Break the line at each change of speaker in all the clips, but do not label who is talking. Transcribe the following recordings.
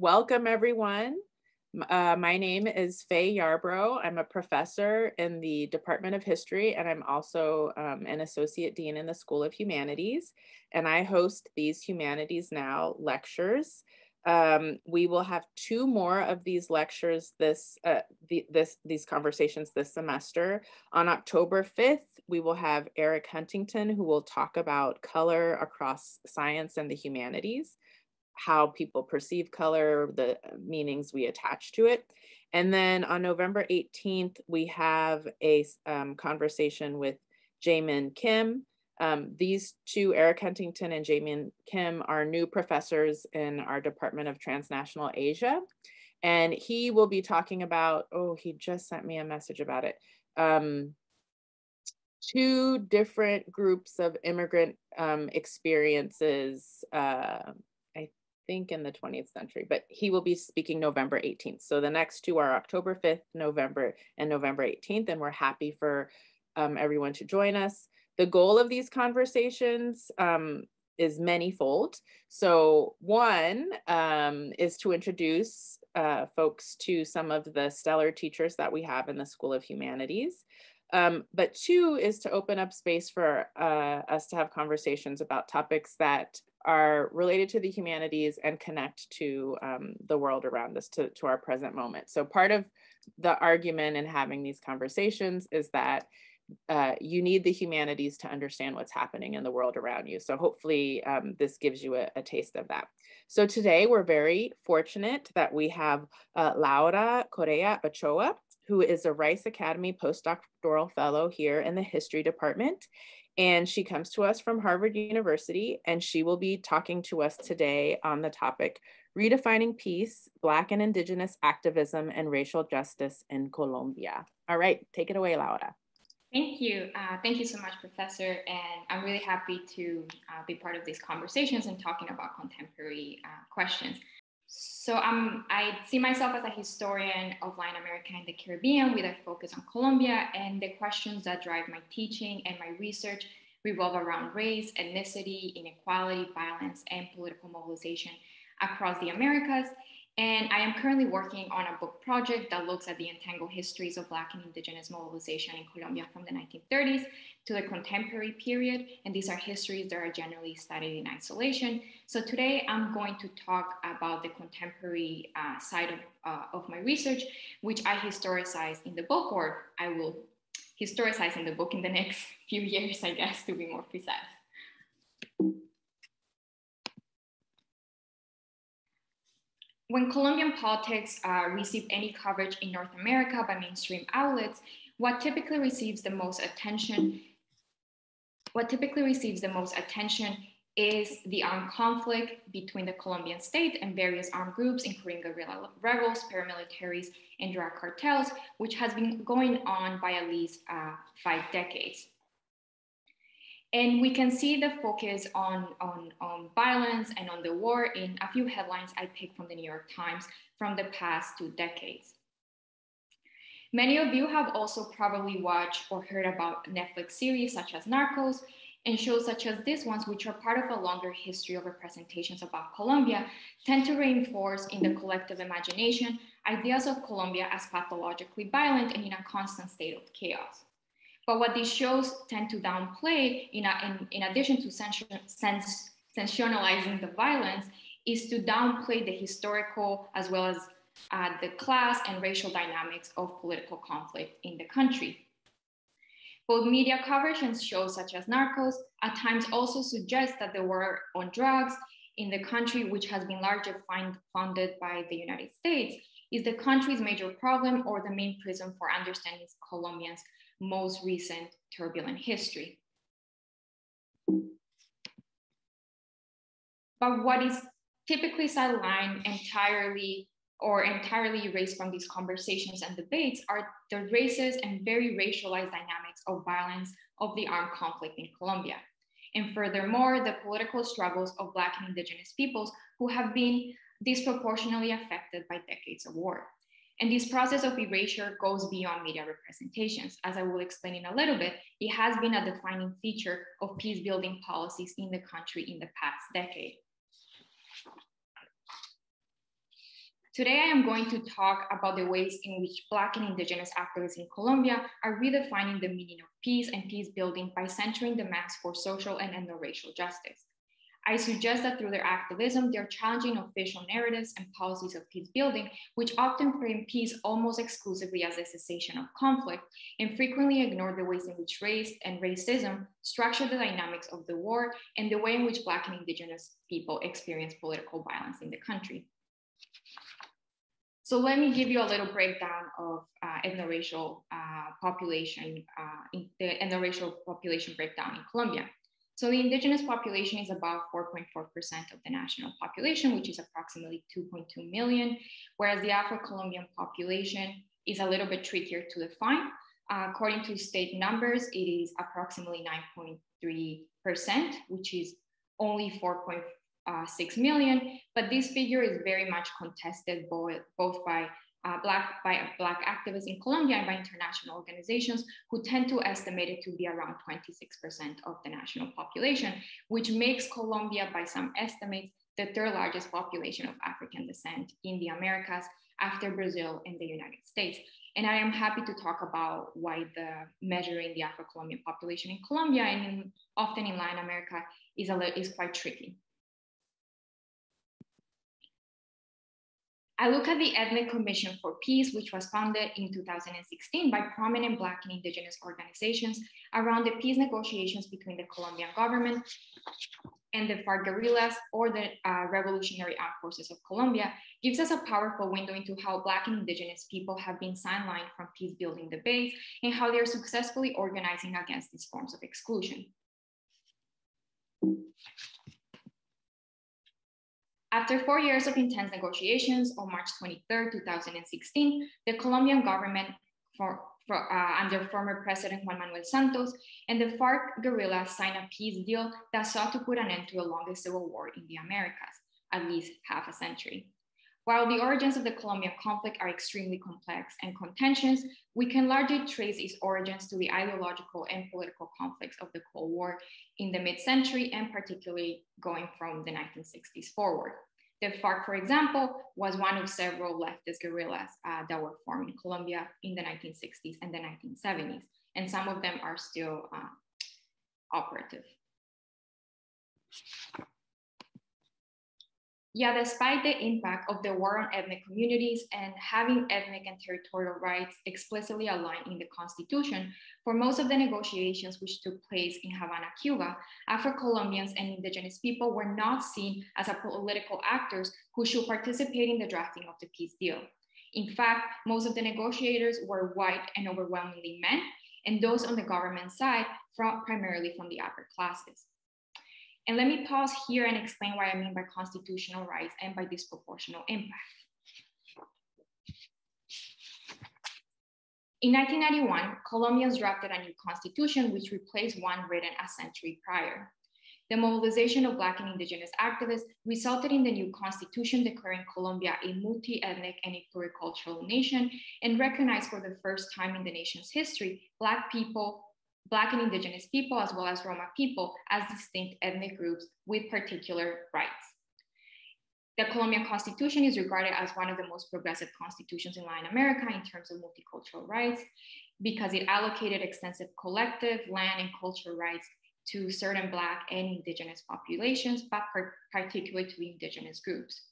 welcome everyone. Uh, my name is Fay Yarbrough. I'm a professor in the Department of History, and I'm also um, an associate dean in the School of Humanities. And I host these Humanities Now lectures. Um, we will have two more of these lectures this, uh, the, this these conversations this semester. On October 5th, we will have Eric Huntington who will talk about color across science and the humanities how people perceive color, the meanings we attach to it. And then on November 18th, we have a um, conversation with Jaemin Kim. Um, these two, Eric Huntington and Jaemin Kim, are new professors in our Department of Transnational Asia. And he will be talking about, oh, he just sent me a message about it. Um, two different groups of immigrant um, experiences uh, think in the 20th century, but he will be speaking November 18th. So the next two are October 5th, November, and November 18th. And we're happy for um, everyone to join us. The goal of these conversations um, is manyfold. So one um, is to introduce uh, folks to some of the stellar teachers that we have in the School of Humanities. Um, but two is to open up space for uh, us to have conversations about topics that are related to the humanities and connect to um, the world around us, to, to our present moment. So part of the argument in having these conversations is that uh, you need the humanities to understand what's happening in the world around you. So hopefully um, this gives you a, a, taste of that. So today we're very fortunate that we have uh, Laura Correa Ochoa, who is a Rice Academy postdoctoral fellow here in the history department. And she comes to us from Harvard University, and she will be talking to us today on the topic Redefining Peace, Black and Indigenous Activism and Racial Justice in Colombia. All right, take it away, Laura.
Thank you. Uh, thank you so much, Professor. And I'm really happy to uh, be part of these conversations and talking about contemporary uh, questions. So um, I see myself as a historian of Latin America and the Caribbean with a focus on Colombia, and the questions that drive my teaching and my research revolve around race, ethnicity, inequality, violence, and political mobilization across the Americas. And I am currently working on a book project that looks at the entangled histories of Black and Indigenous mobilization in Colombia from the 1930s to the contemporary period. And these are histories that are generally studied in isolation. So today I'm going to talk about the contemporary uh, side of, uh, of my research, which I historicize in the book, or I will historicize in the book in the next few years, I guess, to be more precise. When Colombian politics uh, receive any coverage in North America by mainstream outlets, what typically receives the most attention, what typically receives the most attention is the armed conflict between the Colombian state and various armed groups, including guerrilla rebels, paramilitaries, and drug cartels, which has been going on by at least uh, five decades. And we can see the focus on, on, on violence and on the war in a few headlines I picked from the New York Times from the past two decades. Many of you have also probably watched or heard about Netflix series such as Narcos and shows such as this ones, which are part of a longer history of representations about Colombia, tend to reinforce in the collective imagination ideas of Colombia as pathologically violent and in a constant state of chaos. But what these shows tend to downplay, in, a, in, in addition to sens- sensationalizing the violence, is to downplay the historical as well as uh, the class and racial dynamics of political conflict in the country. Both media coverage and shows such as Narcos at times also suggest that the war on drugs in the country, which has been largely funded by the United States, is the country's major problem or the main prism for understanding Colombians' most recent turbulent history. But what is typically sidelined entirely or entirely erased from these conversations and debates are the racist and very racialized dynamics of violence of the armed conflict in Colombia. And furthermore, the political struggles of Black and Indigenous peoples who have been disproportionately affected by decades of war. And this process of erasure goes beyond media representations. As I will explain in a little bit, it has been a defining feature of peace building policies in the country in the past decade. Today, I am going to talk about the ways in which Black and Indigenous activists in Colombia are redefining the meaning of peace and peace building by centering the demands for social and ethno-racial justice. I suggest that through their activism, they're challenging official narratives and policies of peace building, which often frame peace almost exclusively as a cessation of conflict and frequently ignore the ways in which race and racism structure the dynamics of the war and the way in which Black and Indigenous people experience political violence in the country. So let me give you a little breakdown of uh, ethno-racial uh, population, uh, in the ethno-racial population breakdown in Colombia. So the indigenous population is about 4.4% of the national population, which is approximately 2.2 million, whereas the Afro-Colombian population is a little bit trickier to define. Uh, according to state numbers, it is approximately 9.3%, which is only 4.4 uh, 6 million, but this figure is very much contested both, both by uh, black by black activists in Colombia and by international organizations who tend to estimate it to be around 26% of the national population, which makes Colombia, by some estimates, the third largest population of African descent in the Americas after Brazil and the United States. And I am happy to talk about why the measuring the Afro-Colombian population in Colombia and in, often in Latin America is, a, is quite tricky. I look at the Ethnic Commission for Peace, which was founded in 2016 by prominent Black and Indigenous organizations around the peace negotiations between the Colombian government and the FARC guerrillas or the uh, Revolutionary Armed Forces of Colombia, gives us a powerful window into how Black and Indigenous people have been sidelined from peace building debates and how they're successfully organizing against these forms of exclusion. After four years of intense negotiations, on March 23, 2016, the Colombian government for, for, uh, under former President Juan Manuel Santos and the FARC guerrillas signed a peace deal that sought to put an end to the longest civil war in the Americas, at least half a century. While the origins of the Colombian conflict are extremely complex and contentious, we can largely trace its origins to the ideological and political conflicts of the Cold War in the mid-century and particularly going from the 1960s forward. The FARC, for example, was one of several leftist guerrillas uh, that were formed in Colombia in the 1960s and the 1970s, and some of them are still uh, operative. Yeah, despite the impact of the war on ethnic communities and having ethnic and territorial rights explicitly aligned in the Constitution, for most of the negotiations which took place in Havana, Cuba, Afro Colombians and indigenous people were not seen as political actors who should participate in the drafting of the peace deal. In fact, most of the negotiators were white and overwhelmingly men, and those on the government side from, primarily from the upper classes. And let me pause here and explain what I mean by constitutional rights and by disproportional impact. In 1991, Colombians drafted a new constitution which replaced one written a century prior. The mobilization of Black and Indigenous activists resulted in the new constitution declaring Colombia a multi-ethnic and a pluricultural nation and recognized for the first time in the nation's history, Black people Black and Indigenous people, as well as Roma people, as distinct ethnic groups with particular rights. The Colombian Constitution is regarded as one of the most progressive constitutions in Latin America in terms of multicultural rights because it allocated extensive collective land and cultural rights to certain Black and Indigenous populations, but particularly to Indigenous groups.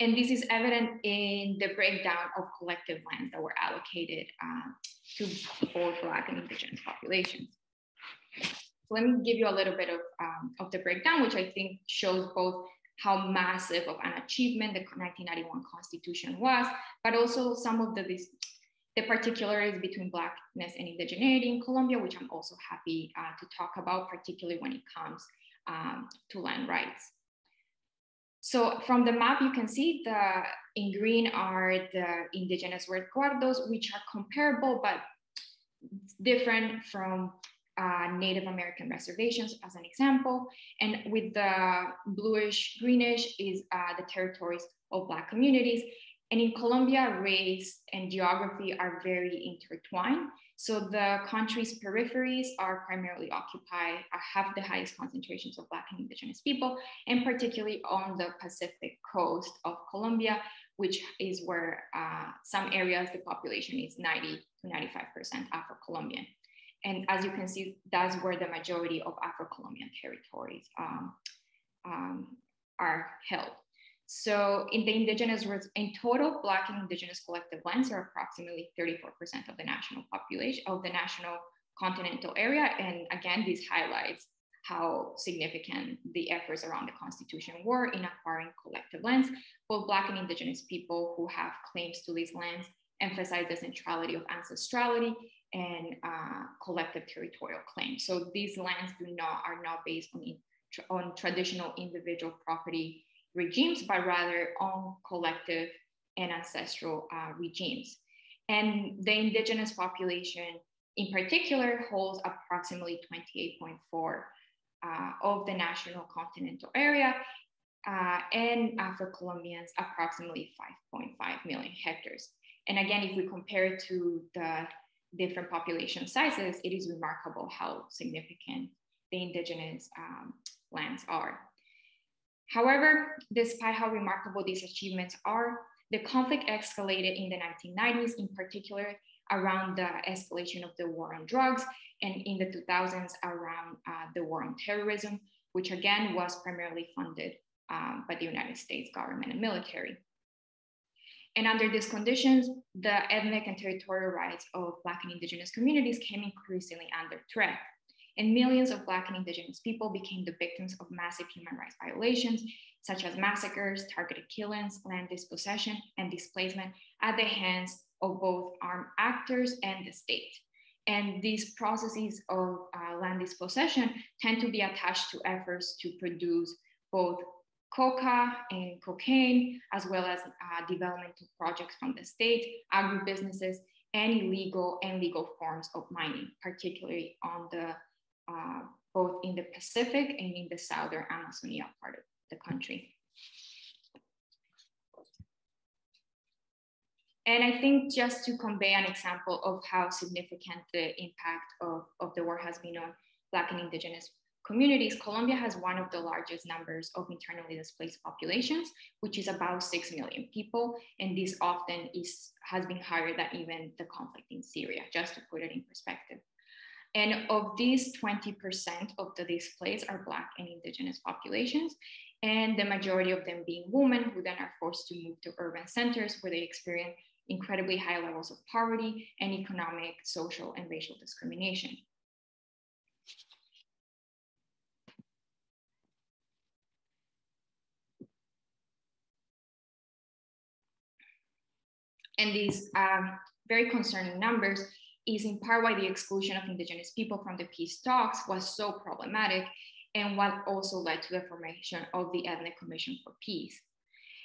And this is evident in the breakdown of collective lands that were allocated uh, to both Black and Indigenous populations. So let me give you a little bit of, um, of the breakdown, which I think shows both how massive of an achievement the 1991 Constitution was, but also some of the, this, the particularities between Blackness and indigeneity in Colombia, which I'm also happy uh, to talk about, particularly when it comes um, to land rights. So from the map, you can see the in green are the indigenous resguardos, which are comparable but different from uh, Native American reservations as an example. And with the bluish greenish is uh, the territories of Black communities. And in Colombia, race and geography are very intertwined. So the country's peripheries are primarily occupied, uh, have the highest concentrations of Black and Indigenous people, and particularly on the Pacific coast of Colombia, which is where uh, some areas the population is 90 to 95% Afro-Colombian. And as you can see, that's where the majority of Afro-Colombian territories um, um, are held. So in the indigenous, in total, Black and indigenous collective lands are approximately 34% of the national population, of the national continental area. And again, this highlights how significant the efforts around the Constitution were in acquiring collective lands. Both Black and Indigenous people who have claims to these lands emphasize the centrality of ancestrality and uh, collective territorial claims. So these lands do not are not based on, on traditional individual property regimes, but rather on collective and ancestral uh, regimes. And the indigenous population in particular holds approximately 28.4 uh, of the national continental area, uh, and Afro-Colombians approximately 5.5 million hectares. And again, if we compare it to the different population sizes, it is remarkable how significant the indigenous um, lands are. However, despite how remarkable these achievements are, the conflict escalated in the 1990s, in particular around the escalation of the war on drugs, and in the 2000s around uh, the war on terrorism, which again was primarily funded um, by the United States government and military. And under these conditions, the ethnic and territorial rights of Black and Indigenous communities came increasingly under threat and millions of Black and Indigenous people became the victims of massive human rights violations, such as massacres, targeted killings, land dispossession, and displacement at the hands of both armed actors and the state. And these processes of uh, land dispossession tend to be attached to efforts to produce both coca and cocaine, as well as uh, developmental projects from the state, agribusinesses, and illegal and legal forms of mining, particularly on the uh, both in the Pacific and in the southern Amazonia part of the country. And I think just to convey an example of how significant the impact of, of the war has been on Black and Indigenous communities, Colombia has one of the largest numbers of internally displaced populations, which is about 6 million people. And this often is, has been higher than even the conflict in Syria, just to put it in perspective. And of these, 20% of the displaced are Black and Indigenous populations, and the majority of them being women who then are forced to move to urban centers where they experience incredibly high levels of poverty and economic, social, and racial discrimination. And these um, very concerning numbers is in part why the exclusion of indigenous people from the peace talks was so problematic and what also led to the formation of the Ethnic Commission for Peace.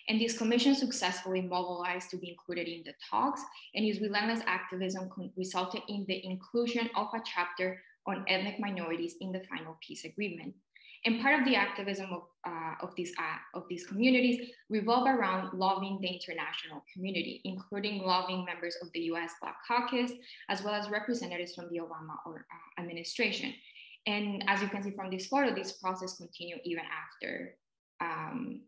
And this commission successfully mobilized to be included in the talks, and his relentless activism resulted in the inclusion of a chapter on ethnic minorities in the final peace agreement. And part of the activism of, uh, of, these, uh, of these communities revolve around lobbying the international community, including lobbying members of the US Black Caucus, as well as representatives from the Obama or, uh, administration. And as you can see from this photo, this process continued even after um,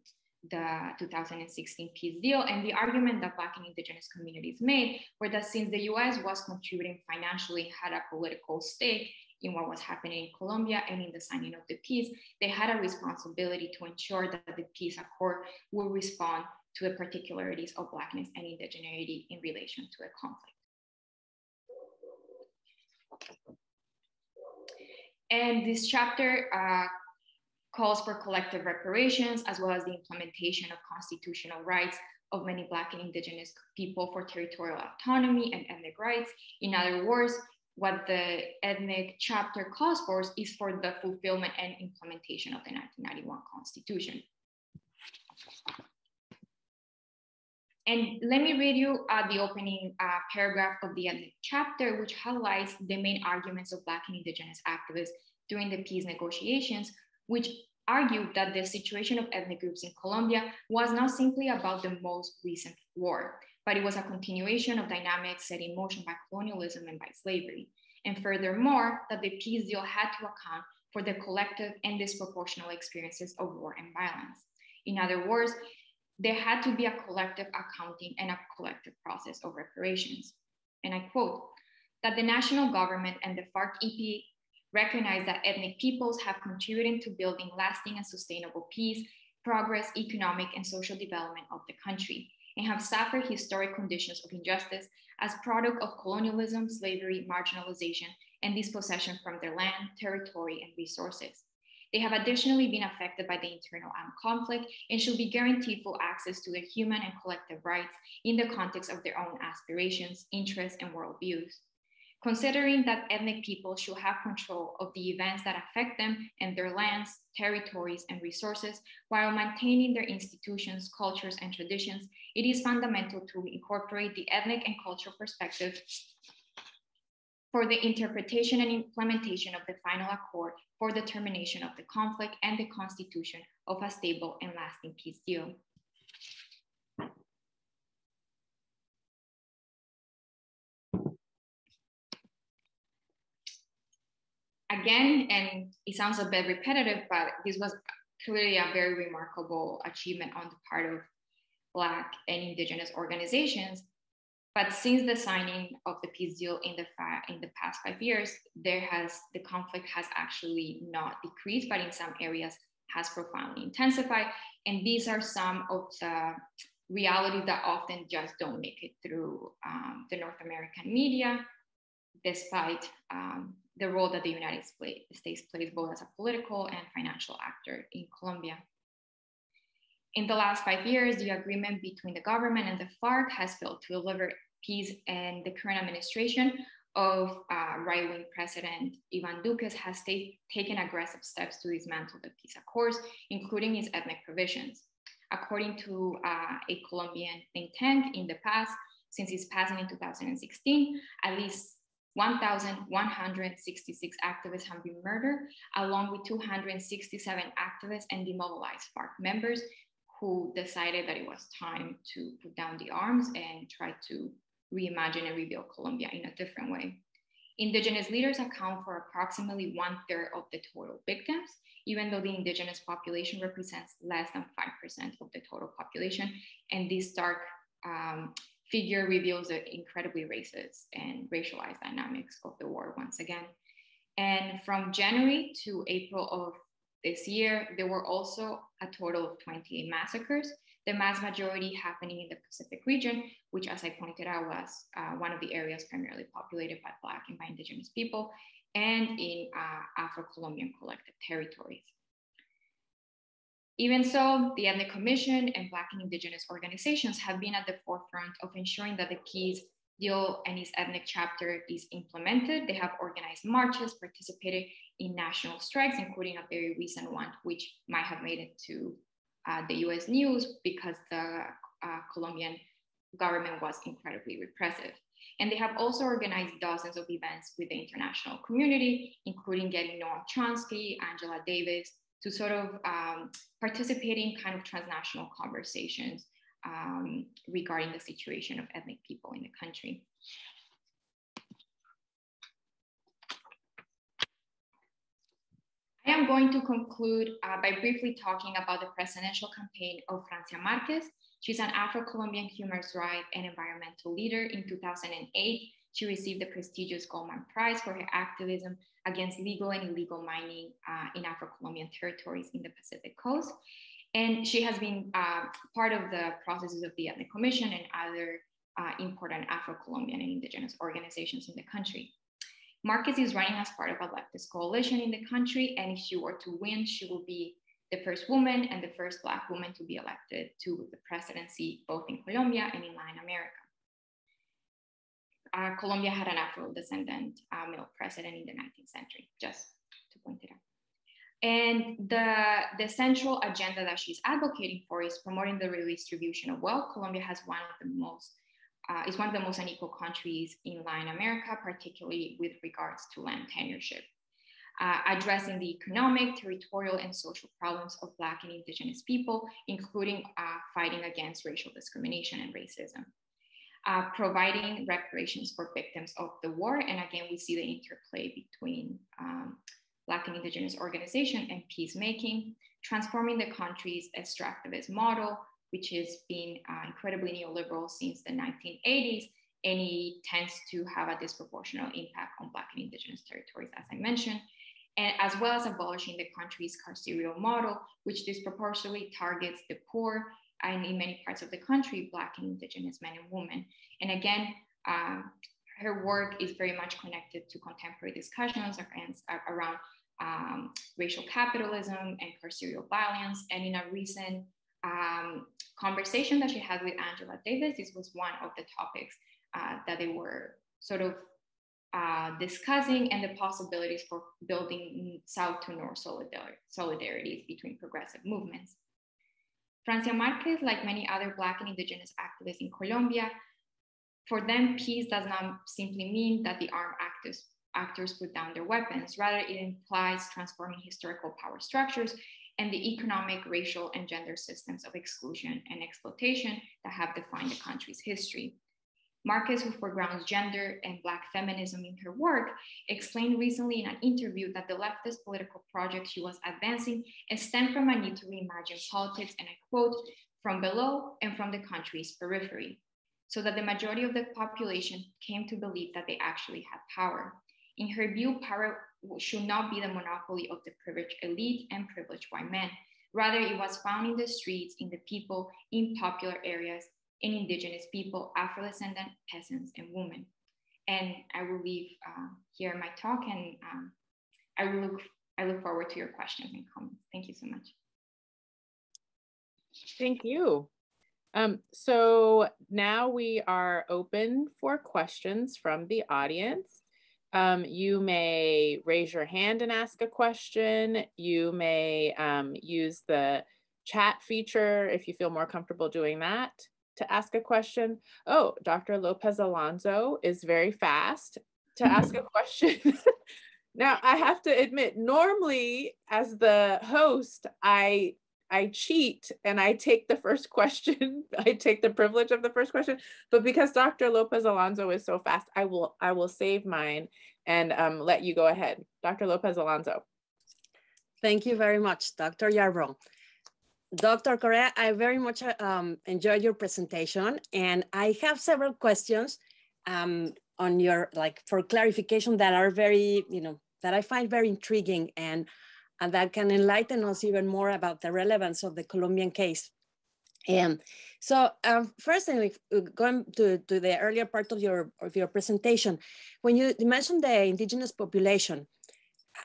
the 2016 peace deal. And the argument that Black and Indigenous communities made were that since the US was contributing financially, had a political stake in what was happening in Colombia and in the signing of the peace, they had a responsibility to ensure that the peace accord would respond to the particularities of Blackness and indigeneity in relation to the conflict. And this chapter uh, calls for collective reparations as well as the implementation of constitutional rights of many Black and Indigenous people for territorial autonomy and ethnic rights. In other words, what the ethnic chapter calls for is for the fulfillment and implementation of the 1991 Constitution. And let me read you uh, the opening uh, paragraph of the ethnic chapter, which highlights the main arguments of Black and Indigenous activists during the peace negotiations, which argued that the situation of ethnic groups in Colombia was not simply about the most recent war, but it was a continuation of dynamics set in motion by colonialism and by slavery. And furthermore, that the peace deal had to account for the collective and disproportional experiences of war and violence. In other words, there had to be a collective accounting and a collective process of reparations. And I quote, that the national government and the FARC-EP recognize that ethnic peoples have contributed to building lasting and sustainable peace, progress, economic and social development of the country, and have suffered historic conditions of injustice as product of colonialism, slavery, marginalization, and dispossession from their land, territory, and resources. They have additionally been affected by the internal armed conflict and should be guaranteed full access to their human and collective rights in the context of their own aspirations, interests, and worldviews. Considering that ethnic people should have control of the events that affect them and their lands, territories, and resources while maintaining their institutions, cultures, and traditions, it is fundamental to incorporate the ethnic and cultural perspective for the interpretation and implementation of the final accord for the termination of the conflict and the constitution of a stable and lasting peace deal. Again, and it sounds a bit repetitive, but this was clearly a very remarkable achievement on the part of Black and Indigenous organizations but since the signing of the peace deal in the in the past five years, there has the conflict has actually not decreased, but in some areas has profoundly intensified. And these are some of the realities that often just don't make it through um, the North American media, despite um, the role that the United States plays both as a political and financial actor in Colombia. In the last five years, the agreement between the government and the FARC has failed to deliver peace, and the current administration of uh, right wing President Ivan Duque has taken aggressive steps to dismantle the peace accords, including its ethnic provisions. According to uh, a Colombian think tank, in the past, since its passing in 2016, at least 1,166 activists have been murdered, along with 267 activists and demobilized FARC members who decided that it was time to put down the arms and try to reimagine and rebuild Colombia in a different way. Indigenous leaders account for approximately one third of the total victims, even though the indigenous population represents less than 5% of the total population. And this stark um, figure reveals the incredibly racist and racialized dynamics of the war once again. And from January to April of this year, there were also a total of 28 massacres, the mass majority happening in the Pacific region, which, as I pointed out, was uh, one of the areas primarily populated by Black and by Indigenous people, and in uh, Afro Colombian collective territories. Even so, the Ethnic Commission and Black and Indigenous organizations have been at the forefront of ensuring that the peace deal and its ethnic chapter is implemented. They have organized marches, participated in national strikes, including a very recent one, which might have made it to uh, the US news because the uh, Colombian government was incredibly repressive. And they have also organized dozens of events with the international community, including getting Noam Chomsky, Angela Davis, to sort of um, participate in kind of transnational conversations um, regarding the situation of ethnic people in the country. I am going to conclude uh, by briefly talking about the presidential campaign of Francia Marquez. She's an Afro-Colombian human rights and environmental leader. In 2008, she received the prestigious Goldman Prize for her activism against legal and illegal mining uh, in Afro-Colombian territories in the Pacific Coast. And she has been uh, part of the processes of the Ethnic Commission and other uh, important Afro-Colombian and indigenous organizations in the country. Marquez is running as part of a leftist coalition in the country, and if she were to win, she will be the first woman and the first Black woman to be elected to the presidency, both in Colombia and in Latin America. Uh, Colombia had an Afro-descendant uh, male president in the 19th century, just to point it out. And the, the central agenda that she's advocating for is promoting the redistribution of wealth. Colombia has one of the most uh, is one of the most unequal countries in Latin America, particularly with regards to land tenureship. uh, addressing the economic, territorial, and social problems of Black and Indigenous people, including uh, fighting against racial discrimination and racism. Uh, providing reparations for victims of the war. And again, we see the interplay between um, Black and Indigenous organization and peacemaking, transforming the country's extractivist model, which has been uh, incredibly neoliberal since the 1980s, and it tends to have a disproportionate impact on Black and Indigenous territories, as I mentioned, and as well as abolishing the country's carceral model, which disproportionately targets the poor and in many parts of the country, Black and Indigenous men and women. And again, um, her work is very much connected to contemporary discussions around um, racial capitalism and carceral violence. And in a recent um, conversation that she had with Angela Davis, this was one of the topics uh, that they were sort of uh, discussing and the possibilities for building South to North solidar- solidarities between progressive movements. Francia Marquez, like many other Black and Indigenous activists in Colombia, for them, peace does not simply mean that the armed actors, actors put down their weapons. Rather, it implies transforming historical power structures and the economic, racial, and gender systems of exclusion and exploitation that have defined the country's history. Marquez, who foregrounds gender and Black feminism in her work, explained recently in an interview that the leftist political project she was advancing stemmed from a need to reimagine politics, and I quote, from below and from the country's periphery, so that the majority of the population came to believe that they actually had power. In her view, power should not be the monopoly of the privileged elite and privileged white men. Rather, it was found in the streets, in the people, in popular areas, in indigenous people, Afro-descendant peasants, and women. And I will leave uh, here my talk, and um, I will look I look forward to your questions and comments. Thank you so much.
Thank you. Um, so now we are open for questions from the audience. Um, you may raise your hand and ask a question. You may um, use the chat feature if you feel more comfortable doing that to ask a question. Oh, Dr. Lopez Alonso is very fast to ask a question. now, I have to admit, normally as the host, I I cheat and I take the first question. I take the privilege of the first question, but because Dr. Lopez Alonso is so fast, I will I will save mine and um, let you go ahead. Dr. Lopez Alonso.
Thank you very much, Dr. Yarbrough. Dr. Correa, I very much um, enjoyed your presentation and I have several questions um, on your, like for clarification that are very, you know, that I find very intriguing and, and that can enlighten us even more about the relevance of the Colombian case. And so um, first thing, uh, going to, to the earlier part of your, of your presentation, when you mentioned the indigenous population,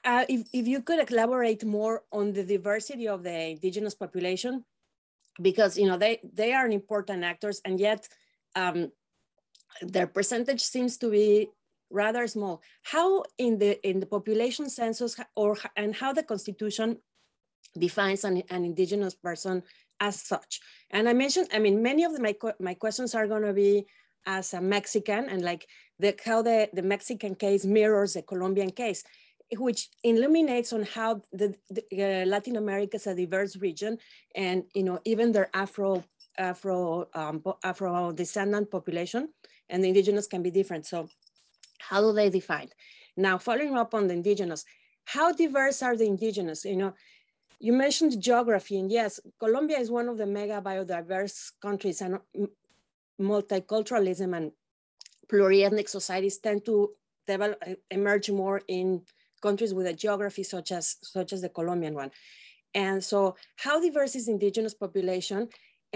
uh, if, if you could elaborate more on the diversity of the indigenous population, because you know they they are important actors, and yet um, their percentage seems to be rather small. How in the in the population census, or and how the Constitution defines an, an indigenous person as such? And I mentioned, I mean, many of the, my my questions are going to be as a Mexican and like the how the the Mexican case mirrors the Colombian case which illuminates on how the, the uh, Latin America is a diverse region, and you know even their Afro Afro um, Afro descendant population and the indigenous can be different. So, how do they define? Now, following up on the indigenous, how diverse are the indigenous? You know, you mentioned geography, and yes, Colombia is one of the mega biodiverse countries, and multiculturalism and pluriethnic societies tend to develop, emerge more in countries with a geography such as, such as the Colombian one. And so how diverse is indigenous population?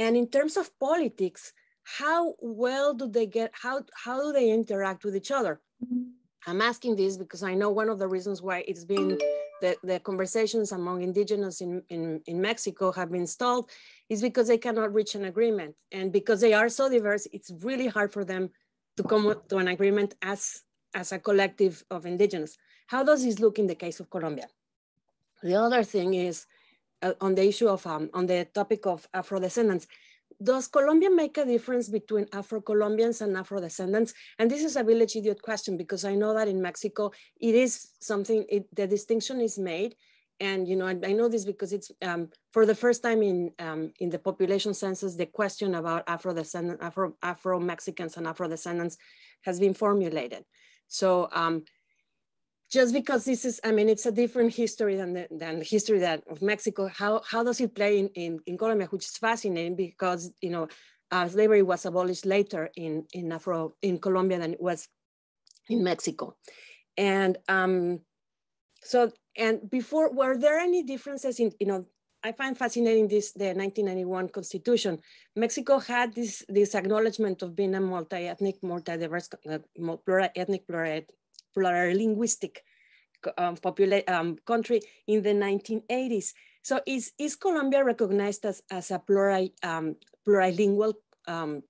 And in terms of politics, how well do they get, how, how do they interact with each other? I'm asking this because I know one of the reasons why it's been the, the conversations among indigenous in, in, in Mexico have been stalled is because they cannot reach an agreement. And because they are so diverse, it's really hard for them to come to an agreement as, as a collective of indigenous. How does this look in the case of Colombia? The other thing is uh, on the issue of, um, on the topic of Afro-descendants, does Colombia make a difference between Afro-Colombians and Afro-descendants? And this is a village idiot question because I know that in Mexico, it is something, it, the distinction is made. And you know, I, I know this because it's um, for the first time in um, in the population census, the question about Afro-descendant, Afro, Afro-Mexicans and Afro-descendants has been formulated. So um, just because this is, I mean, it's a different history than the, than the history that of Mexico. How how does it play in, in, in Colombia, which is fascinating because you know uh, slavery was abolished later in in Afro in Colombia than it was in Mexico, and um, so and before were there any differences in you know I find fascinating this the 1991 Constitution. Mexico had this this acknowledgement of being a multi-ethnic, multi-diverse, uh, plural-ethnic, plural plurilinguistic um, um, country in the 1980s. So is, is Colombia recognized as, as a plural, um, plurilingual um,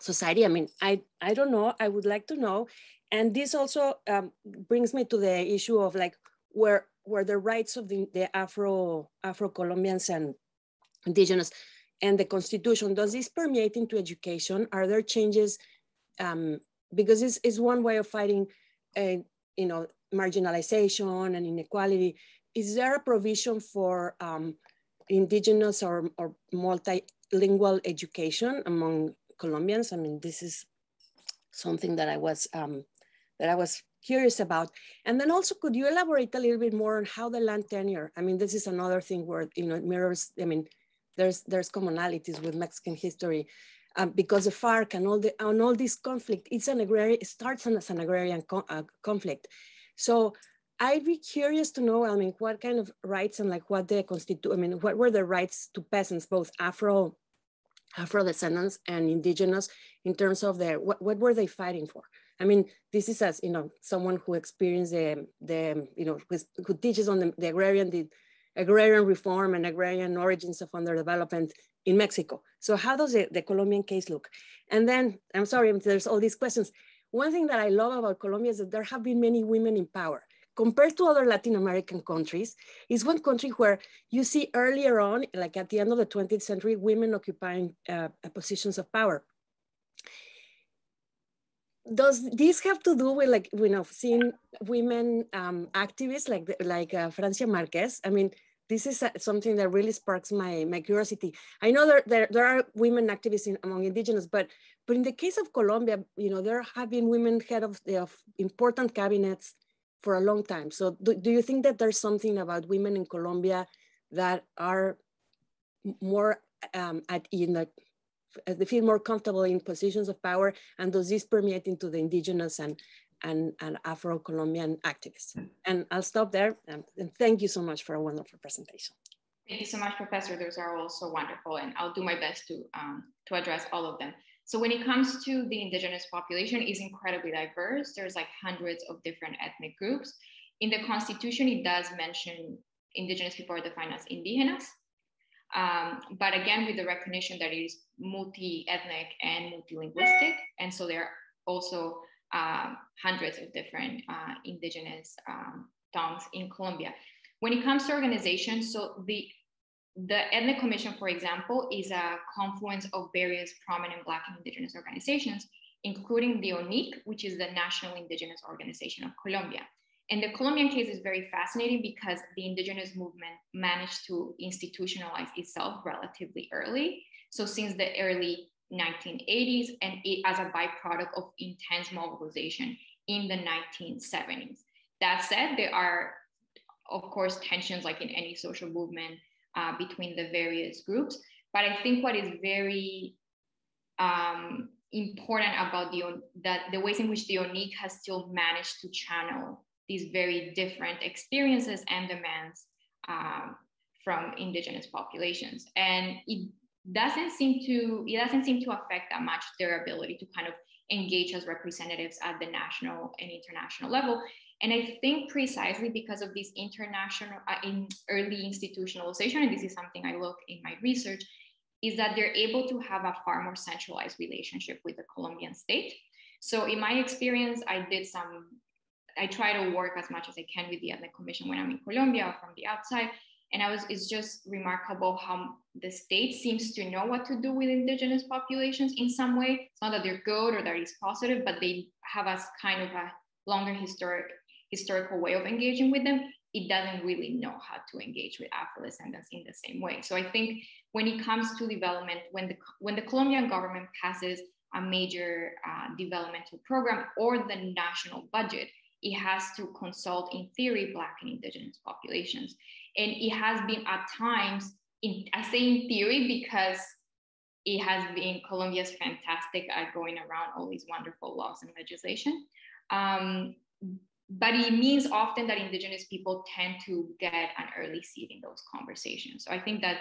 society? I mean, I, I don't know, I would like to know. And this also um, brings me to the issue of like, where, where the rights of the, the Afro, Afro-Colombians and indigenous and the constitution, does this permeate into education? Are there changes? Um, because it's, it's one way of fighting uh, you know, marginalization and inequality, is there a provision for um, indigenous or, or multilingual education among Colombians? I mean, this is something that I was um, that I was curious about. And then also, could you elaborate a little bit more on how the land tenure? I mean, this is another thing where you know it mirrors. I mean, there's there's commonalities with Mexican history um, because the FARC and all the and all this conflict, it's an agrarian, it starts as an agrarian co uh, conflict. So I'd be curious to know, I mean, what kind of rights and like what the constitute, I mean, what were the rights to peasants, both Afro, Afro descendants and indigenous in terms of their, what, what were they fighting for? I mean, this is as, you know, someone who experienced the, the you know, who, who teaches on the, the agrarian, the agrarian reform and agrarian origins of underdevelopment in Mexico. So how does the, the Colombian case look? And then, I'm sorry, there's all these questions. One thing that I love about Colombia is that there have been many women in power. Compared to other Latin American countries, it's one country where you see earlier on, like at the end of the 20th century, women occupying uh, positions of power. Does this have to do with like, you know, seeing women um, activists like, like uh, Francia Marquez? I mean, this is something that really sparks my, my curiosity. I know there, there, there are women activists in, among indigenous, but, but in the case of Colombia, you know, there have been women head of, the, of important cabinets for a long time. So do, do you think that there's something about women in Colombia that are more um, at in the they feel more comfortable in positions of power and does this permeate into the indigenous and and, and Afro-Colombian activists. Hmm. And I'll stop there. Um, and thank you so much for a wonderful presentation.
Thank you so much, Professor. Those are also wonderful, and I'll do my best to um, to address all of them. So when it comes to the indigenous population, is incredibly diverse. There's like hundreds of different ethnic groups. In the Constitution, it does mention indigenous people are defined as indígenas, um, but again, with the recognition that it is multi-ethnic and multilinguistic, and so there are also uh, hundreds of different uh, indigenous um, tongues in Colombia. When it comes to organizations, so the the Ethnic Commission, for example, is a confluence of various prominent Black and Indigenous organizations, including the ONIC, which is the National Indigenous Organization of Colombia. And the Colombian case is very fascinating because the indigenous movement managed to institutionalize itself relatively early. So since the early 1980s and it as a byproduct of intense mobilization in the 1970s. That said, there are, of course, tensions like in any social movement uh, between the various groups. But I think what is very um, important about the that the ways in which the ONIC has still managed to channel these very different experiences and demands um, from indigenous populations, and it doesn't seem to it doesn't seem to affect that much their ability to kind of engage as representatives at the national and international level. And i think precisely because of this international uh, in early institutionalization and this is something i look in my research is that they're able to have a far more centralized relationship with the colombian state. So in my experience i did some i try to work as much as i can with the ethnic commission when i'm in colombia or from the outside And I was, it's just remarkable how the state seems to know what to do with indigenous populations in some way. It's not that they're good or that it's positive, but they have a kind of a longer historic historical way of engaging with them. It doesn't really know how to engage with Afro descendants in the same way. So I think when it comes to development, when the when the Colombian government passes a major uh, developmental program or the national budget, it has to consult, in theory, Black and Indigenous populations. And it has been at times, in, I say in theory because it has been, Colombia's fantastic at going around all these wonderful laws and legislation. Um, but it means often that Indigenous people tend to get an early seat in those conversations. So I think that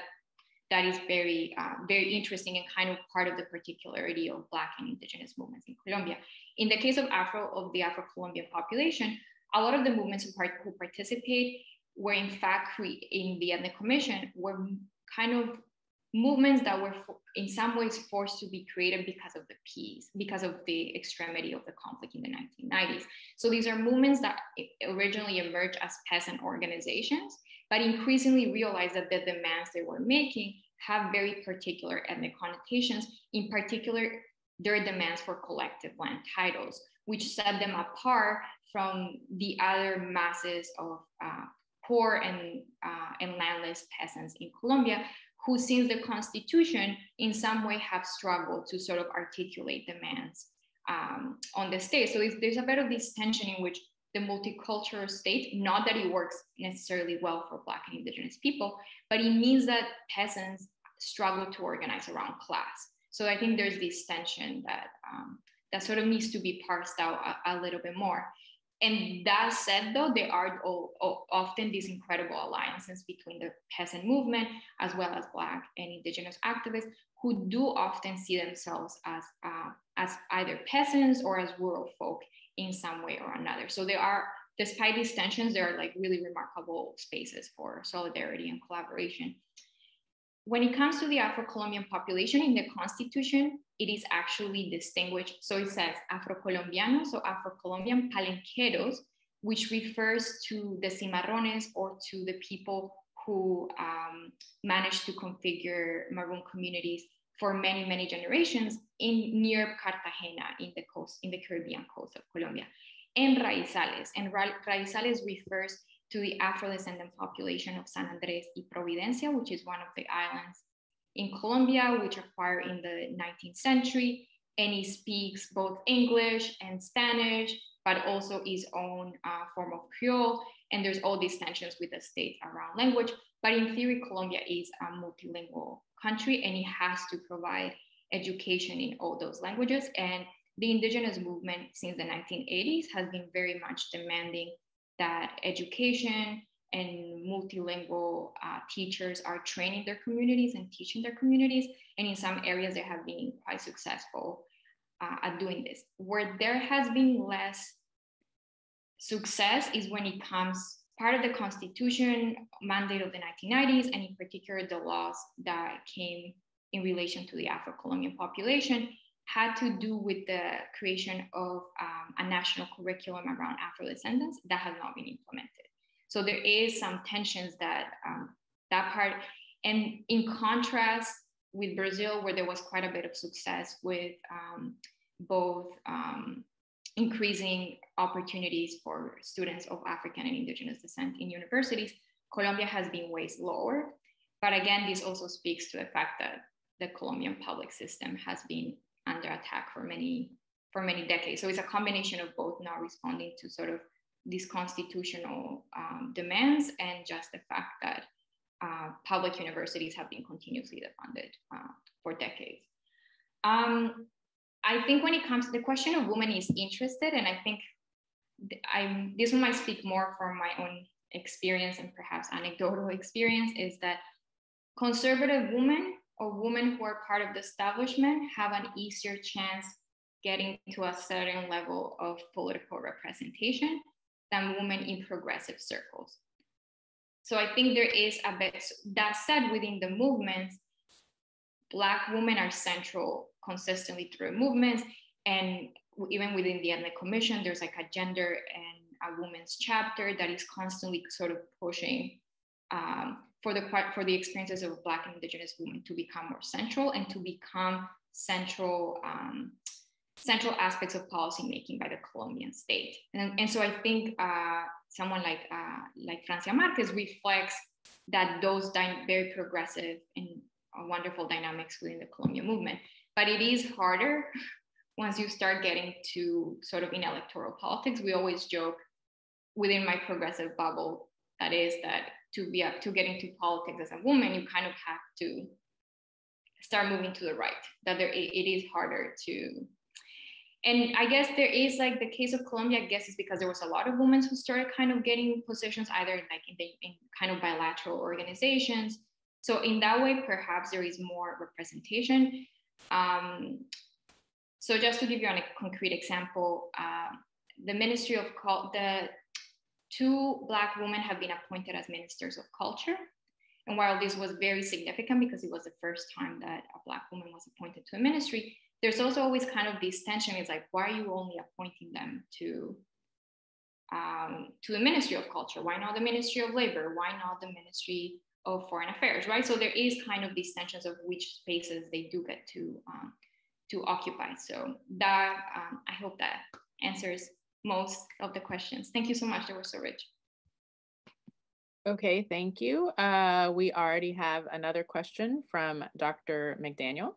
that is very, uh, very interesting and kind of part of the particularity of Black and Indigenous movements in Colombia. In the case of Afro, of the Afro-Colombian population, a lot of the movements who, part, who participate were in fact in the ethnic commission were kind of movements that were in some ways forced to be created because of the peace, because of the extremity of the conflict in the 1990s. So these are movements that originally emerged as peasant organizations but increasingly realize that the demands they were making have very particular ethnic connotations, in particular, their demands for collective land titles, which set them apart from the other masses of uh, poor and, uh, and landless peasants in Colombia, who, since the Constitution, in some way have struggled to sort of articulate demands um, on the state. So there's a bit of this tension in which the multicultural state, not that it works necessarily well for Black and Indigenous people, but it means that peasants struggle to organize around class. So I think there's this tension that um, that sort of needs to be parsed out a, a, little bit more. And that said, though, there are all, all, often these incredible alliances between the peasant movement as well as Black and Indigenous activists who do often see themselves as, uh, as either peasants or as rural folk in some way or another. So there are, despite these tensions, there are like really remarkable spaces for solidarity and collaboration. When it comes to the Afro-Colombian population in the constitution, it is actually distinguished. So it says Afro-Colombianos or Afro-Colombian palenqueros, which refers to the cimarrones or to the people who um, managed to configure maroon communities for many, many generations in near Cartagena in the coast, in the Caribbean coast of Colombia. And raizales, and ra raizales refers to the Afro-descendant population of San Andres y Providencia, which is one of the islands in Colombia, which acquired in the 19th century. And he speaks both English and Spanish, but also his own uh, form of Creole. And there's all these tensions with the state around language. But in theory, Colombia is a multilingual country and it has to provide education in all those languages. And the indigenous movement since the 1980s has been very much demanding that education and multilingual uh, teachers are training their communities and teaching their communities. And in some areas, they have been quite successful uh, at doing this. Where there has been less success is when it comes part of the constitution mandate of the 1990s, and in particular the laws that came in relation to the Afro-Colombian population had to do with the creation of um, a national curriculum around Afro-descendants that has not been implemented. So there is some tensions that um, that part, and in contrast with Brazil, where there was quite a bit of success with um, both um, increasing opportunities for students of African and indigenous descent in universities, Colombia has been way slower. But again, this also speaks to the fact that the Colombian public system has been under attack for many for many decades. So it's a combination of both not responding to sort of these constitutional um, demands and just the fact that uh, public universities have been continuously defunded uh, for decades. Um, I think when it comes to the question of women is interested, and I think I'm this one might speak more from my own experience and perhaps anecdotal experience, is that conservative women or women who are part of the establishment have an easier chance getting to a certain level of political representation than women in progressive circles. So I think there is a bit that said within the movement, Black women are central consistently through movements. And even within the ethnic commission, there's like a gender and a women's chapter that is constantly sort of pushing um, for the for the experiences of Black and Indigenous women to become more central and to become central um, central aspects of policy making by the Colombian state. And, and so I think uh, someone like uh, like Francia Marquez reflects that those very progressive and uh, wonderful dynamics within the Colombian movement. But it is harder once you start getting to sort of in electoral politics. We always joke within my progressive bubble that is that to be up to get into politics as a woman, you kind of have to start moving to the right. That there it, is harder to and I guess there is like the case of Colombia, I guess is because there was a lot of women who started kind of getting positions either like in the in kind of bilateral organizations. So in that way, perhaps there is more representation. Um, so just to give you a concrete example, uh, the Ministry of Cult, the two Black women have been appointed as ministers of culture. And while this was very significant because it was the first time that a Black woman was appointed to a ministry, there's also always kind of this tension. It's like, why are you only appointing them to um, to the Ministry of Culture? Why not the Ministry of Labor? Why not the Ministry of Foreign Affairs? Right. So there is kind of these tensions of which spaces they do get to um, to occupy. So that um, I hope that answers most of the questions. Thank you so much. They were so rich.
Okay, thank you. Uh, we already have another question from Dr. McDaniel.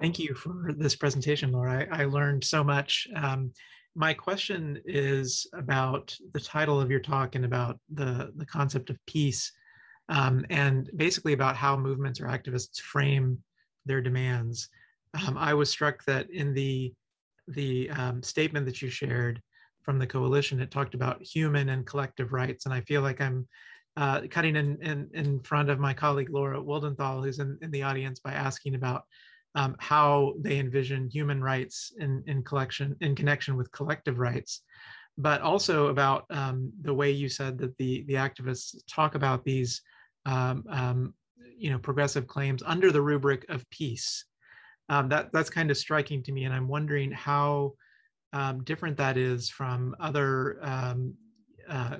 Thank you for this presentation, Laura. I, I learned so much. Um, my question is about the title of your talk and about the, the concept of peace, um, and basically about how movements or activists frame their demands. Um, I was struck that in the the um, statement that you shared from the coalition, it talked about human and collective rights, and I feel like I'm uh, cutting in, in, in front of my colleague Lora Wildenthal, who's in, in the audience, by asking about um, how they envision human rights in, in collection in connection with collective rights, but also about um, the way you said that the the activists talk about these um, um you know progressive claims under the rubric of peace. Um, that that's kind of striking to me, and I'm wondering how um, different that is from other uh,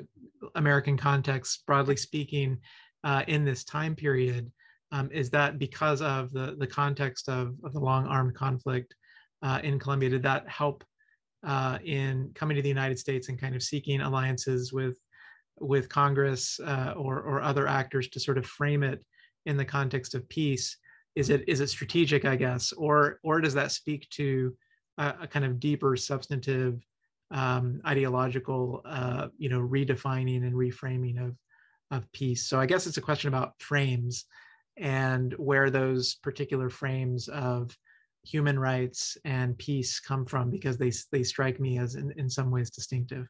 American contexts, broadly speaking, uh, in this time period um, is that because of the, the context of, of the long armed conflict uh, in Colombia, did that help uh, in coming to the United States and kind of seeking alliances with with Congress uh, or, or other actors to sort of frame it in the context of peace? Is it is it strategic, I guess, or or does that speak to a, a kind of deeper substantive um, ideological, uh, you know, redefining and reframing of of peace? So I guess it's a question about frames and where those particular frames of human rights and peace come from because they they strike me as in, in some ways distinctive.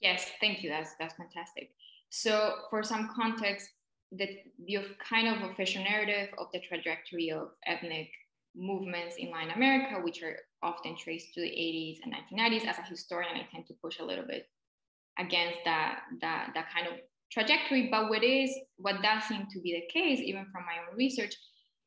Yes thank you. That's that's fantastic. So for some context the, the kind of official narrative of the trajectory of ethnic movements in latin america which are often traced to the 80s and 1990s as a historian i tend to push a little bit against that that that kind of trajectory. But what is what does seem to be the case, even from my own research,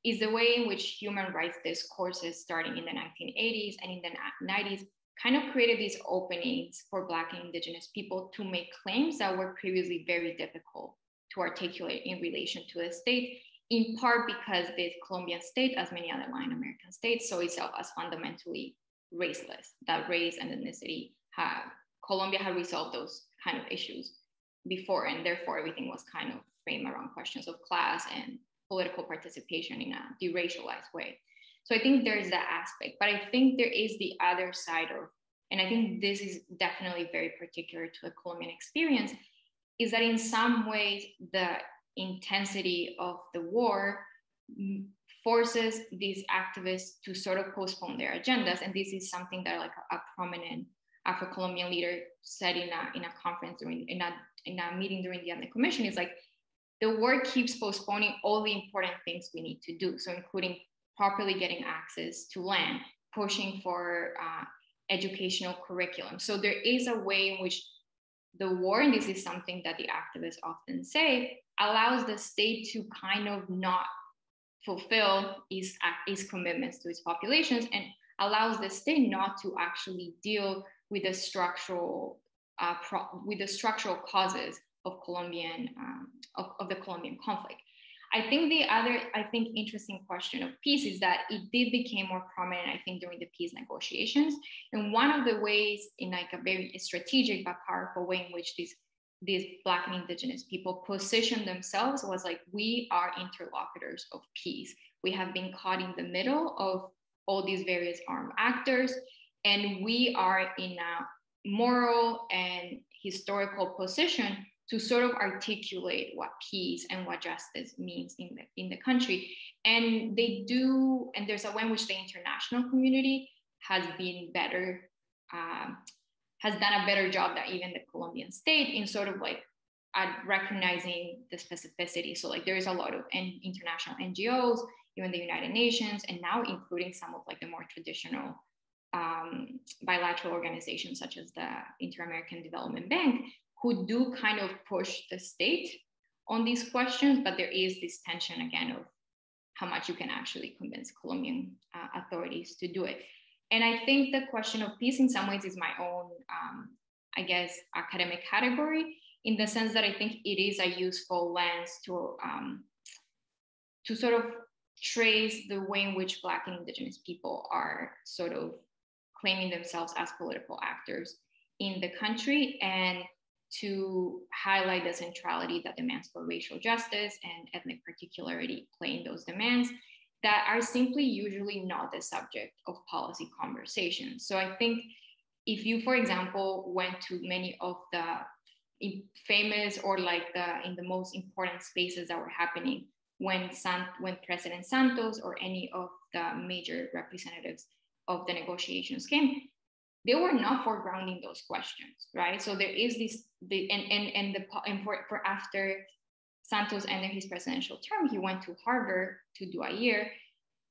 is the way in which human rights discourses starting in the 1980s and in the 90s kind of created these openings for Black and Indigenous people to make claims that were previously very difficult to articulate in relation to the state, in part because the Colombian state, as many other Latin American states, saw itself as fundamentally raceless, that race and ethnicity have, Colombia had resolved those kind of issues before, and therefore everything was kind of framed around questions of class and political participation in a deracialized way. So I think there's that aspect, but I think there is the other side of, and I think this is definitely very particular to the Colombian experience, is that in some ways the intensity of the war forces these activists to sort of postpone their agendas. And this is something that like a, a prominent Afro-Colombian leader said in a, in a conference during in a in a meeting during the ethnic commission is like the war keeps postponing all the important things we need to do. So including properly getting access to land, pushing for uh, educational curriculum. So there is a way in which the war, and this is something that the activists often say, allows the state to kind of not fulfill its, its commitments to its populations and allows the state not to actually deal with the structural uh, pro- with the structural causes of Colombian um, of, of the Colombian conflict. I think the other, I think, interesting question of peace is that it did become more prominent, I think, during the peace negotiations. And one of the ways, in like a very strategic but powerful way in which these these Black and Indigenous people positioned themselves was like, we are interlocutors of peace. We have been caught in the middle of all these various armed actors, and we are in a moral and historical position to sort of articulate what peace and what justice means in the in the country. And they do, and there's a way in which the international community has been better, um, has done a better job than even the Colombian state in sort of like at recognizing the specificity. So like there is a lot of international NGOs, even the United Nations, and now including some of like the more traditional um, bilateral organizations such as the Inter-American Development Bank who do kind of push the state on these questions, but there is this tension again of how much you can actually convince Colombian uh, authorities to do it. And I think the question of peace in some ways is my own, um, I guess, academic category in the sense that I think it is a useful lens to um, to sort of trace the way in which Black and Indigenous people are sort of claiming themselves as political actors in the country and to highlight the centrality that demands for racial justice and ethnic particularity play in those demands that are simply usually not the subject of policy conversations. So I think if you, for example, went to many of the famous or like the in the most important spaces that were happening when Sant, when President Santos or any of the major representatives of the negotiations came, they were not foregrounding those questions, right? So there is this, the, and, and, and the, and for, for after Santos ended his presidential term, he went to Harvard to do a year.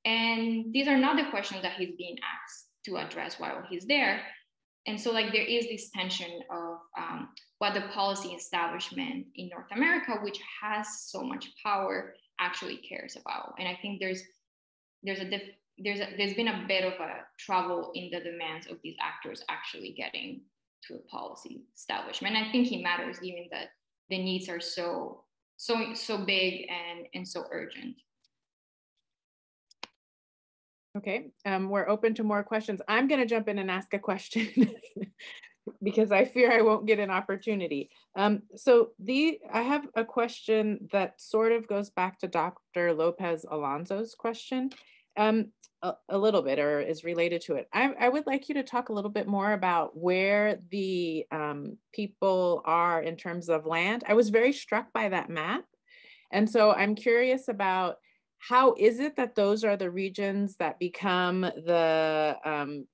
And these are not the questions that he's being asked to address while he's there. And so, like, there is this tension of um, what the policy establishment in North America, which has so much power, actually cares about. And I think there's there's a diff- there's a, there's been a bit of a trouble in the demands of these actors actually getting to a policy establishment. I think it matters given that the needs are so so so big and and so urgent.
Okay, um, we're open to more questions. I'm going to jump in and ask a question because I fear I won't get an opportunity. Um, so the I have a question that sort of goes back to Dr. Lopez Alonso's question um, a, a, little bit or is related to it. I, I, would like you to talk a little bit more about where the um, people are in terms of land. I was very struck by that map. And so I'm curious about how is it that those are the regions that become the um,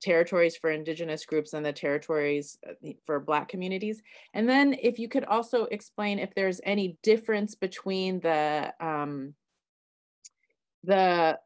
territories for indigenous groups and the territories uh, for black communities and then if you could also explain if there's any difference between the um, the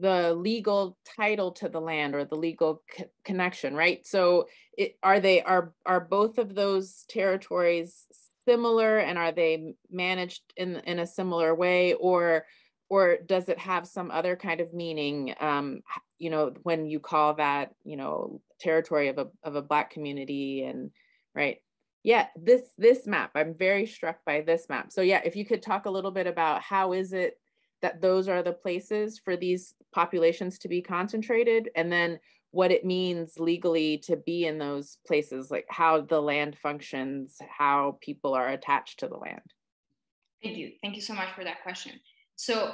the legal title to the land or the legal co- connection right? So it, are they are are both of those territories similar and are they managed in in a similar way? Or or does it have some other kind of meaning um you know when you call that you know territory of a of a black community and right? Yeah this this map i'm very struck by this map. So yeah if you could talk a little bit about how is it that those are the places for these populations to be concentrated and then what it means legally to be in those places like how the land functions how people are attached to the land.
Thank you. Thank you so much for that question. So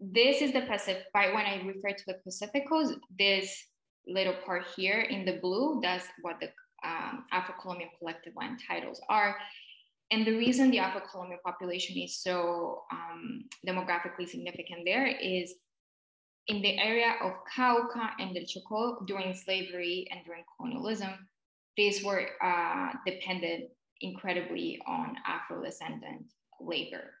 this is the pacific by when i refer to the pacificos this little part here in the blue that's what the um, afro-colombian collective land titles are and the reason the Afro-Colombian population is so um, demographically significant there is in the area of Cauca and the Chocó during slavery and during colonialism, these were uh, dependent incredibly on Afro-descendant labor.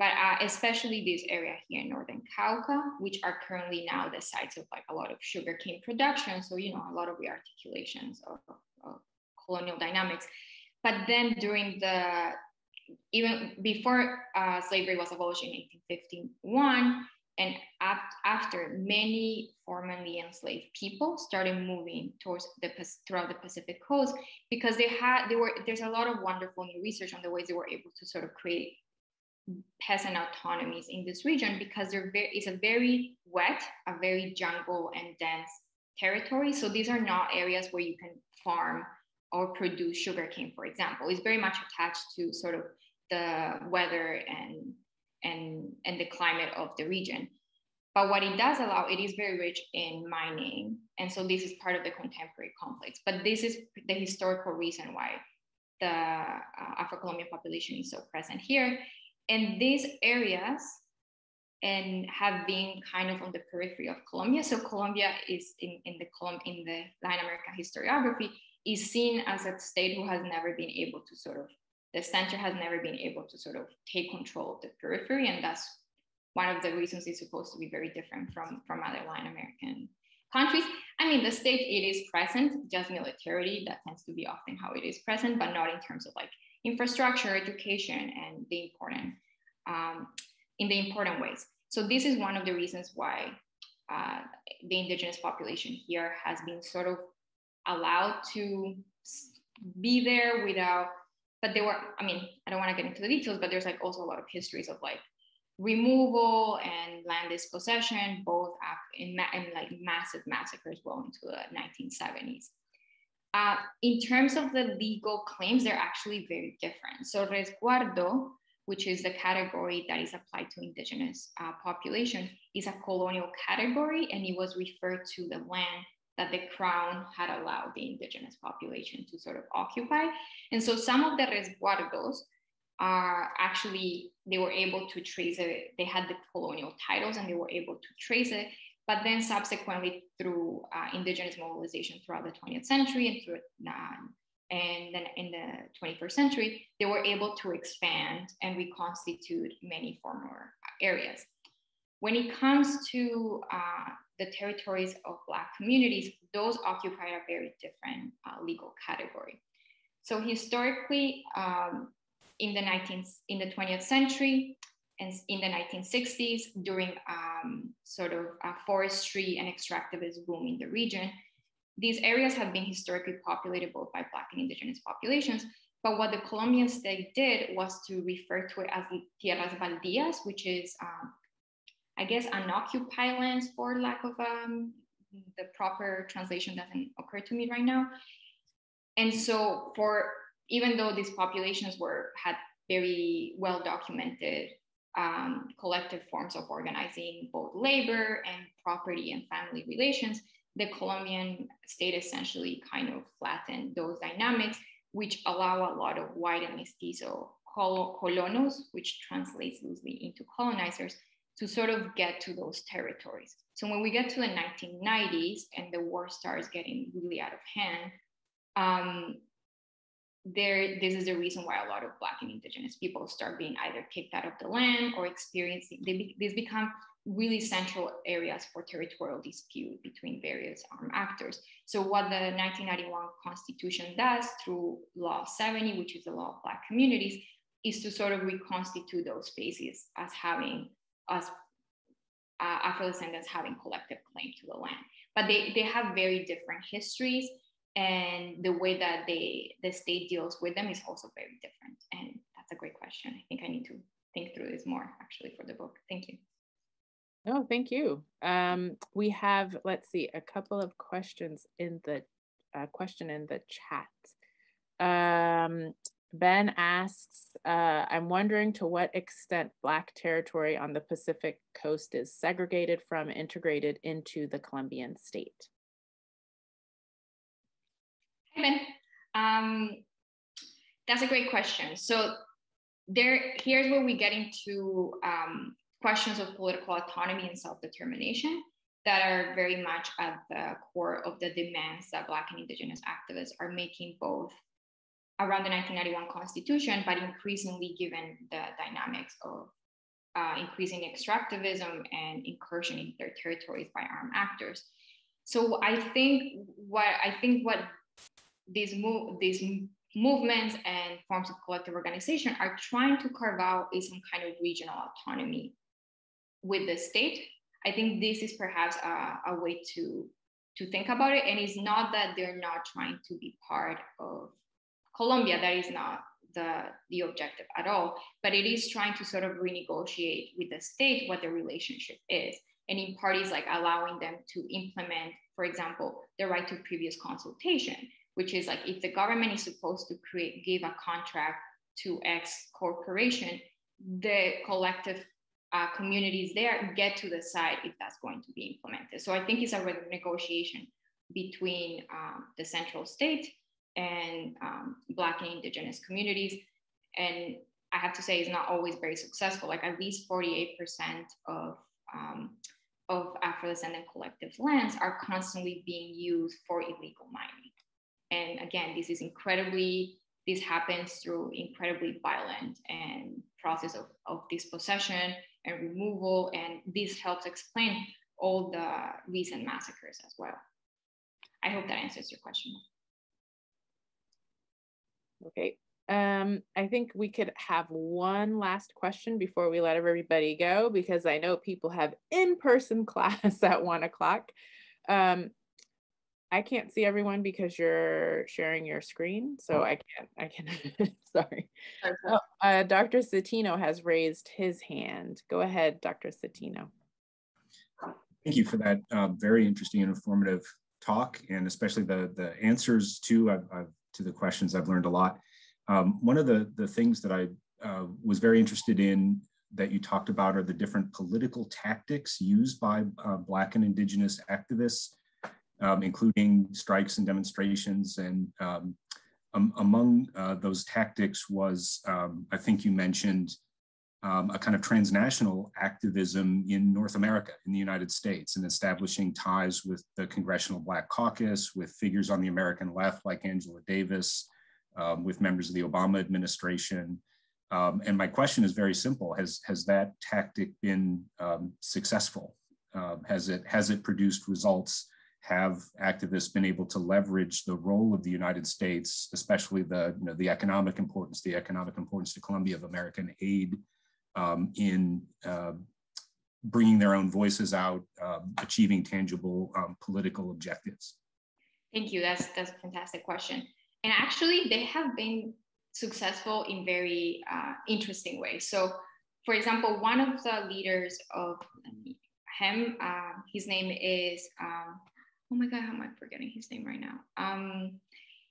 But uh, especially this area here in Northern Cauca, which are currently now the sites of like a lot of sugarcane production. So, you know, a lot of the articulations of, of colonial dynamics. But then during the, even before uh, slavery was abolished in 1851, and after many formerly enslaved people started moving towards the throughout the Pacific coast because they had they were there's a lot of wonderful new research on the ways they were able to sort of create peasant autonomies in this region because there is a very wet, a very jungle and dense territory. So these are not areas where you can farm or produce sugarcane, for example. is very much attached to sort of the weather and and and the climate of the region. But what it does allow, it is very rich in mining. And so this is part of the contemporary conflicts. But this is the historical reason why the uh, Afro-Colombian population is so present here. And these areas and have been kind of on the periphery of Colombia. So Colombia is in, in the in the Latin American historiography is seen as a state who has never been able to sort of the center has never been able to sort of take control of the periphery, and that's one of the reasons it's supposed to be very different from from other Latin American countries. I mean, the state it is present, just militarily. That tends to be often how it is present, but not in terms of like infrastructure, education, and the important um, in the important ways. So this is one of the reasons why uh, the indigenous population here has been sort of allowed to be there without, but they were, I mean, I don't want to get into the details, but there's like also a lot of histories of like removal and land dispossession, both in, in like massive massacres well into the 1970s. Uh, in terms of the legal claims, they're actually very different. So resguardo, which is the category that is applied to indigenous uh, population, is a colonial category, and it was referred to the land that the crown had allowed the indigenous population to sort of occupy. And so some of the resguardos are actually, they were able to trace it, they had the colonial titles and they were able to trace it but then subsequently through uh, indigenous mobilization throughout the 20th century and through uh, and then in the 21st century, they were able to expand and reconstitute many former areas. When it comes to uh, the territories of Black communities, those occupy a very different uh, legal category. So historically, um, in the 19th, in the 20th century, and in the 1960s, during um, sort of forestry and extractivist boom in the region, these areas have been historically populated both by Black and Indigenous populations. But what the Colombian state did was to refer to it as tierras baldias, which is, um, I guess, unoccupied lands for lack of um, the proper translation doesn't occur to me right now. And so, for even though these populations were had very well documented um, collective forms of organizing both labor and property and family relations, the Colombian state essentially kind of flattened those dynamics, which allow a lot of white and mestizo colonos, which translates loosely into colonizers, to sort of get to those territories. So when we get to the 1990s and the war starts getting really out of hand, um, there this is the reason why a lot of black and indigenous people start being either kicked out of the land or experiencing they be, these become really central areas for territorial dispute between various armed actors so what the 1991 constitution does through law 70 which is the law of black communities is to sort of reconstitute those spaces as having us uh, afro descendants having collective claim to the land. But they, they have very different histories and the way that they the state deals with them is also very different. And that's a great question. I think i need to think through this more actually for the book. Thank you.
No thank you. Um, we have let's see a couple of questions in the uh, question in the chat. Um, ben asks uh, i'm wondering to what extent black territory on the pacific coast is segregated from integrated into the colombian state
Ben. Um, that's a great question. So there, here's where we get into um, questions of political autonomy and self-determination that are very much at the core of the demands that Black and Indigenous activists are making both around the 1991 Constitution, but increasingly given the dynamics of uh, increasing extractivism and incursion in their territories by armed actors. So I think what I think what these move these movements and forms of collective organization are trying to carve out is some kind of regional autonomy with the state. I think this is perhaps a, a way to to think about it. And it's not that they're not trying to be part of Colombia. That is not the, the objective at all. But it is trying to sort of renegotiate with the state what the relationship is. And in parties like allowing them to implement, for example, the right to previous consultation, which is like if the government is supposed to create give a contract to X corporation, the collective uh, communities there get to decide if that's going to be implemented. So I think it's a negotiation between um, the central state and um, Black and Indigenous communities. And I have to say, it's not always very successful. Like at least 48% of um, of Afro-descendant collective lands are constantly being used for illegal mining. And again, this is incredibly this happens through incredibly violent and process of, of dispossession and removal. And this helps explain all the recent massacres as well. I hope that answers your question.
Okay. Um, I think we could have one last question before we let everybody go because I know people have in-person class at one o'clock. Um, I can't see everyone because you're sharing your screen, so I can't. I can. sorry. Oh, uh, Dr. Citino has raised his hand. Go ahead, Dr. Citino.
Thank you for that uh, very interesting and informative talk, and especially the the answers to I've, I've, to the questions. I've learned a lot. Um, one of the the things that I uh, was very interested in that you talked about are the different political tactics used by uh, Black and Indigenous activists um, including strikes and demonstrations. And um, among uh, those tactics was, um, I think you mentioned, um, a kind of transnational activism in North America, in the United States, and establishing ties with the Congressional Black Caucus, with figures on the American left like Angela Davis, um, with members of the Obama administration. Um, and my question is very simple: Has has that tactic been um, successful? Uh, has it has it produced results have activists been able to leverage the role of the United States, especially the, you know, the economic importance, the economic importance to Colombia of American aid um, in uh, bringing their own voices out, uh, achieving tangible um, political objectives?
Thank you. That's that's a fantastic question. And actually, they have been successful in very uh, interesting ways. So, for example, one of the leaders of him, uh, his name is um, oh my god, how am I forgetting his name right now? Um,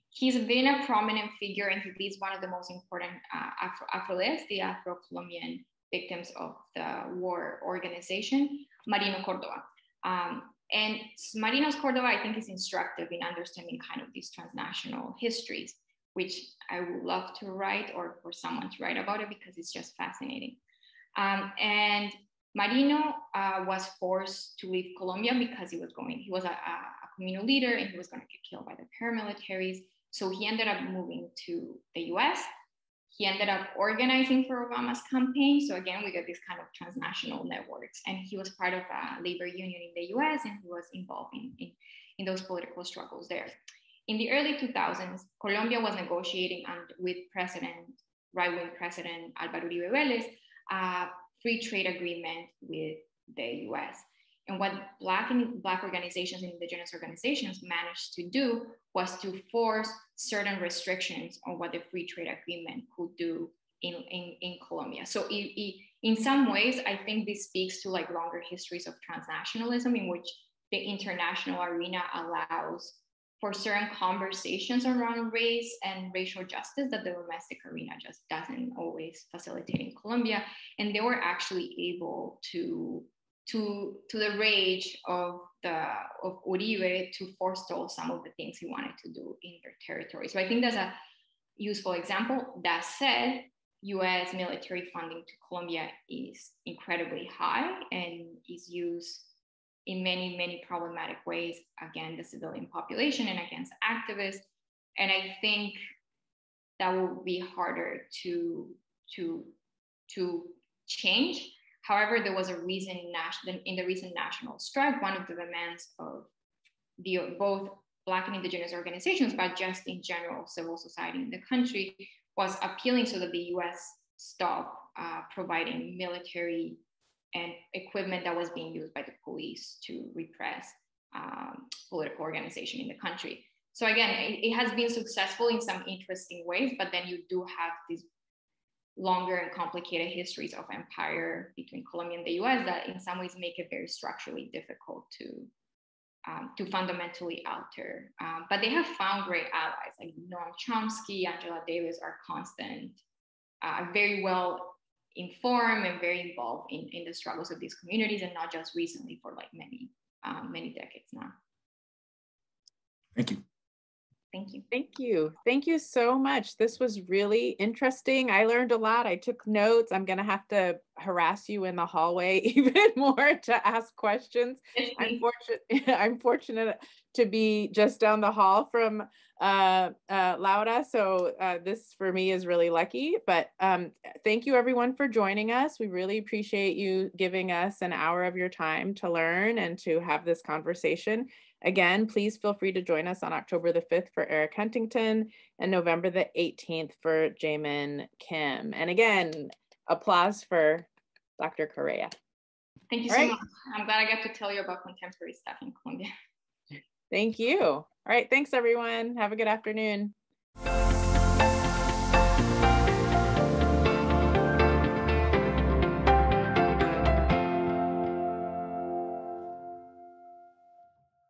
he's been a prominent figure and he leads one of the most important uh, Afro, the Afro-Colombian victims of the war organization, Marino Córdoba. Um, and Marino's Córdoba, I think, is instructive in understanding kind of these transnational histories, which I would love to write or for someone to write about it because it's just fascinating. Um, and Marino uh, was forced to leave Colombia because he was going, he was a, a communal leader and he was going to get killed by the paramilitaries. So he ended up moving to the US. He ended up organizing for Obama's campaign. So again, we get these kind of transnational networks. And he was part of a labor union in the US and he was involved in, in, in those political struggles there. In the early 2000s, Colombia was negotiating with President, right-wing President Álvaro Uribe Vélez, uh, free trade agreement with the US. And what Black and Black organizations and Indigenous organizations managed to do was to force certain restrictions on what the free trade agreement could do in, in, in Colombia. So it, it, in some ways, I think this speaks to like longer histories of transnationalism in which the international arena allows for certain conversations around race and racial justice that the domestic arena just doesn't always facilitate in Colombia. And they were actually able to to to the rage of the of Uribe to forestall some of the things he wanted to do in their territory. So I think that's a useful example. That said, US military funding to Colombia is incredibly high and is used in many, many problematic ways against the civilian population and against activists. And I think that will be harder to, to, to change. However, there was a reason in, in the recent national strike, one of the demands of the, both Black and Indigenous organizations, but just in general civil society in the country, was appealing so that the US stop uh, providing military and equipment that was being used by the police to repress um, political organization in the country. So again, it, it, has been successful in some interesting ways, but then you do have these longer and complicated histories of empire between Colombia and the US that in some ways make it very structurally difficult to um, to fundamentally alter. Um, but they have found great allies like Noam Chomsky, Angela Davis are constant, uh, very well informed and very involved in, in the struggles of these communities and not just recently for like many, um, many decades now.
Thank you.
Thank you.
Thank you. Thank you so much. This was really interesting. I learned a lot. I took notes. I'm going to have to harass you in the hallway even more to ask questions. I'm fortunate, I'm fortunate to be just down the hall from uh, uh, Laura. So uh, this for me is really lucky. But um, thank you everyone for joining us. We really appreciate you giving us an hour of your time to learn and to have this conversation. Again, please feel free to join us on October the 5th for Eric Huntington and November the 18th for Jamin Kim. And again, applause for Dr. Correa.
Thank you All so right. much. I'm glad I got to tell you about contemporary stuff in Colombia.
Thank you. All right. Thanks, everyone. Have a good afternoon.